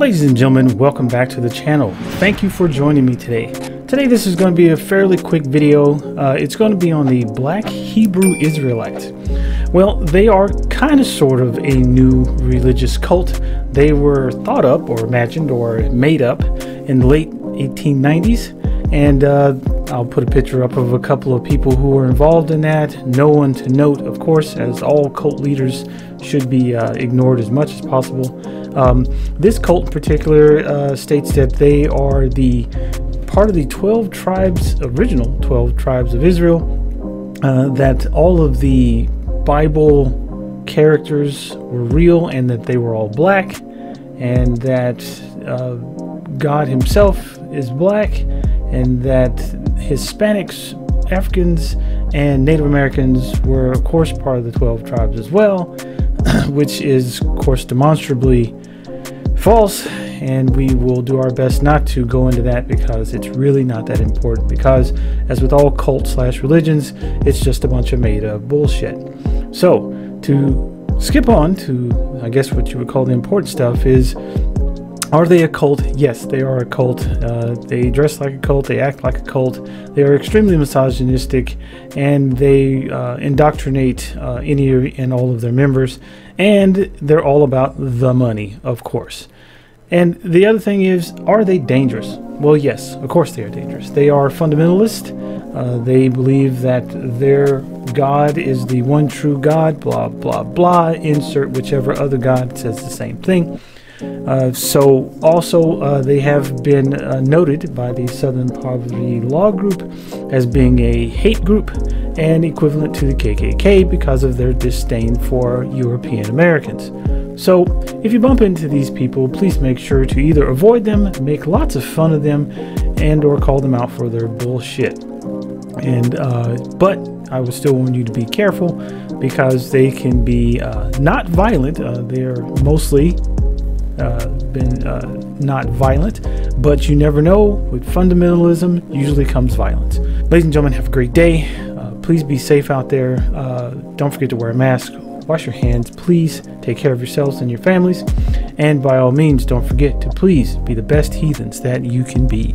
Ladies and gentlemen, welcome back to the channel. Thank you for joining me today. Today this is going to be a fairly quick video. Uh, it's going to be on the Black Hebrew Israelites. Well, they are kind of sort of a new religious cult. They were thought up or imagined or made up in the late 1890s and uh, I'll put a picture up of a couple of people who were involved in that. No one to note, of course, as all cult leaders should be uh, ignored as much as possible. Um, this cult in particular uh, states that they are the part of the 12 tribes, original 12 tribes of Israel, uh, that all of the Bible characters were real and that they were all black, and that uh, God Himself is black, and that Hispanics, Africans, and Native Americans were, of course, part of the 12 tribes as well, which is, of course, demonstrably false. And we will do our best not to go into that because it's really not that important. Because, as with all cult slash religions, it's just a bunch of made up bullshit. So, to skip on to, I guess, what you would call the important stuff is are they a cult? Yes, they are a cult. Uh, they dress like a cult. They act like a cult. They are extremely misogynistic, and they uh, indoctrinate uh, any and all of their members. And they're all about the money, of course. And the other thing is, are they dangerous? Well, yes, of course they are dangerous. They are fundamentalist. Uh, they believe that their God is the one true God. Blah blah blah. Insert whichever other God says the same thing. Uh, so, also, uh, they have been uh, noted by the Southern Poverty Law Group as being a hate group and equivalent to the KKK because of their disdain for European Americans. So, if you bump into these people, please make sure to either avoid them, make lots of fun of them, and or call them out for their bullshit. And uh, but I would still want you to be careful because they can be uh, not violent. They are mostly uh, been uh, not violent, but you never know. With fundamentalism, usually comes violence. Ladies and gentlemen, have a great day. Uh, please be safe out there. Uh, don't forget to wear a mask. Wash your hands. Please take care of yourselves and your families. And by all means, don't forget to please be the best heathens that you can be.